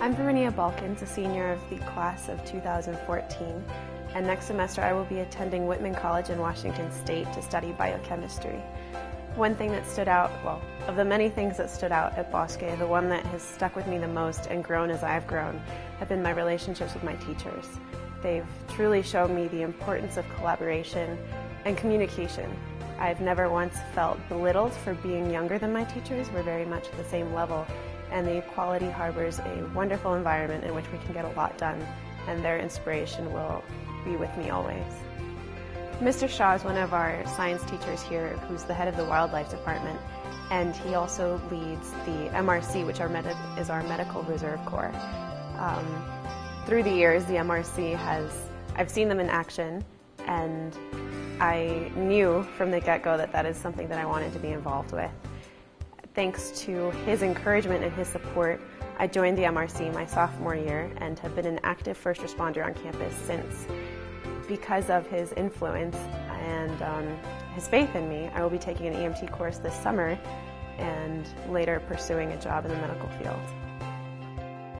I'm Virinia Balkins, a senior of the class of 2014, and next semester I will be attending Whitman College in Washington State to study biochemistry. One thing that stood out, well, of the many things that stood out at Bosque, the one that has stuck with me the most and grown as I've grown have been my relationships with my teachers. They've truly shown me the importance of collaboration and communication. I've never once felt belittled for being younger than my teachers. We're very much at the same level and the Equality harbors a wonderful environment in which we can get a lot done, and their inspiration will be with me always. Mr. Shaw is one of our science teachers here who's the head of the wildlife department, and he also leads the MRC, which our is our Medical Reserve Corps. Um, through the years, the MRC has, I've seen them in action, and I knew from the get-go that that is something that I wanted to be involved with. Thanks to his encouragement and his support, I joined the MRC my sophomore year and have been an active first responder on campus since. Because of his influence and um, his faith in me, I will be taking an EMT course this summer and later pursuing a job in the medical field.